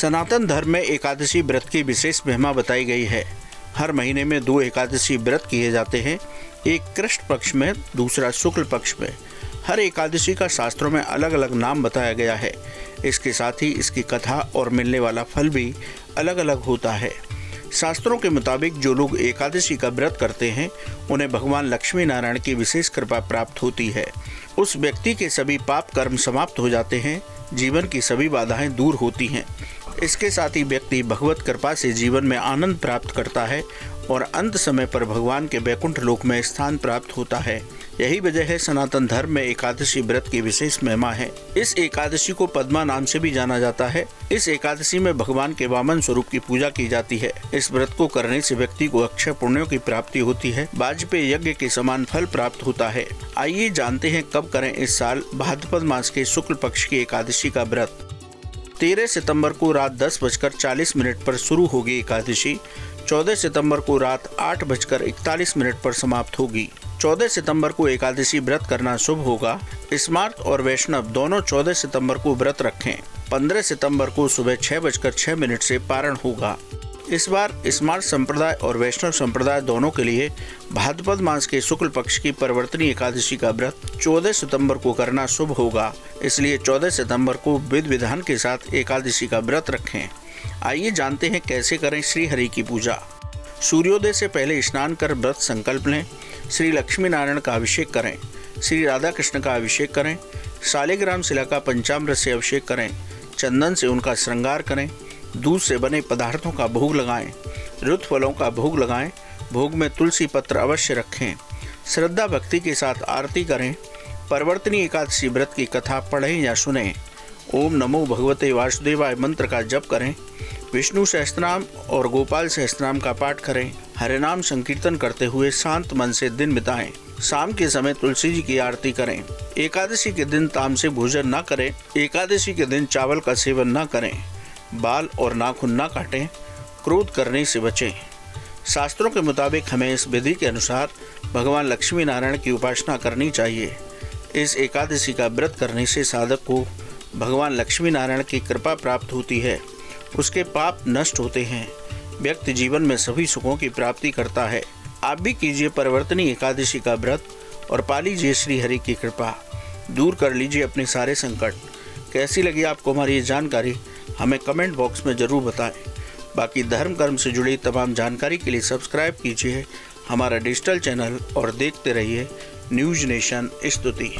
सनातन धर्म में एकादशी व्रत की विशेष महिमा बताई गई है। हर महीने में दो एकादशी व्रत किए जाते हैं। एक कृष्ण पक्ष में, दूसरा शुक्ल पक्ष में। हर एकादशी का शास्त्रों में अलग अलग नाम बताया गया है। इसके साथ ही इसकी कथा और मिलने वाला फल भी अलग अलग होता है। शास्त्रों के मुताबिक जो लोग एकादशी का व्रत करते हैं, उन्हें भगवान लक्ष्मी नारायण की विशेष कृपा प्राप्त होती है। उस व्यक्ति के सभी पाप कर्म समाप्त हो जाते हैं। जीवन की सभी बाधाएँ दूर होती हैं। इसके साथ ही व्यक्ति भगवत कृपा से जीवन में आनंद प्राप्त करता है और अंत समय पर भगवान के बैकुंठ लोक में स्थान प्राप्त होता है। यही वजह है सनातन धर्म में एकादशी व्रत की विशेष महिमा है। इस एकादशी को पद्मा नाम से भी जाना जाता है। इस एकादशी में भगवान के वामन स्वरूप की पूजा की जाती है। इस व्रत को करने से व्यक्ति को अक्षय पुण्यों की प्राप्ति होती है। वाजपेयी यज्ञ के समान फल प्राप्त होता है। आइए जानते हैं कब करें इस साल भाद्रपद मास के शुक्ल पक्ष की एकादशी का व्रत। तेरह सितंबर को रात दस बजकर चालीस मिनट पर शुरू होगी एकादशी। चौदह सितंबर को रात आठ बजकर इकतालीस मिनट पर समाप्त होगी। चौदह सितंबर को एकादशी व्रत करना शुभ होगा। स्मार्ट और वैष्णव दोनों चौदह सितंबर को व्रत रखें। पंद्रह सितंबर को सुबह छह बजकर छह मिनट से पारण होगा। इस बार स्मार्ट संप्रदाय और वैष्णव संप्रदाय दोनों के लिए भाद्रपद मास के शुक्ल पक्ष की परिवर्तनी एकादशी का व्रत 14 सितंबर को करना शुभ होगा। इसलिए 14 सितंबर को विध विधान के साथ एकादशी का व्रत रखें। आइए जानते हैं कैसे करें श्री हरि की पूजा। सूर्योदय से पहले स्नान कर व्रत संकल्प लें। श्री लक्ष्मी नारायण का अभिषेक करें। श्री राधा कृष्ण का अभिषेक करें। शालिग्राम शिला का पंचामृत से अभिषेक करें। चंदन से उनका श्रृंगार करें। दूध से बने पदार्थों का भोग लगाएँ रुत फलों का भोग लगाएँ, भोग में तुलसी पत्र अवश्य रखें। श्रद्धा भक्ति के साथ आरती करें परिवर्तनी एकादशी व्रत की कथा पढ़ें या सुने। ओम नमो भगवते वासुदेवाय मंत्र का जप करें, विष्णु सहस्त्रनाम और गोपाल सहस्त्रनाम का पाठ करें हरे नाम संकीर्तन करते हुए शांत मन से दिन बिताएँ। शाम के समय तुलसी जी की आरती करें। एकादशी के दिन तामसिक भोजन न करें, एकादशी के दिन चावल का सेवन न करें। बाल और नाखून न काटें, क्रोध करने से बचें। शास्त्रों के मुताबिक हमें इस विधि के अनुसार भगवान लक्ष्मी नारायण की उपासना करनी चाहिए। इस एकादशी का व्रत करने से साधक को भगवान लक्ष्मी नारायण की कृपा प्राप्त होती है। उसके पाप नष्ट होते हैं। व्यक्ति जीवन में सभी सुखों की प्राप्ति करता है। आप भी कीजिए परिवर्तनी एकादशी का व्रत और पा लीजिए श्री हरि की कृपा। दूर कर लीजिए अपने सारे संकट। कैसी लगी आपको हमारी ये जानकारी? हमें कमेंट बॉक्स में ज़रूर बताएँ। बाकी धर्म कर्म से जुड़ी तमाम जानकारी के लिए सब्सक्राइब कीजिए हमारा डिजिटल चैनल और देखते रहिए न्यूज़ नेशन स्तुति।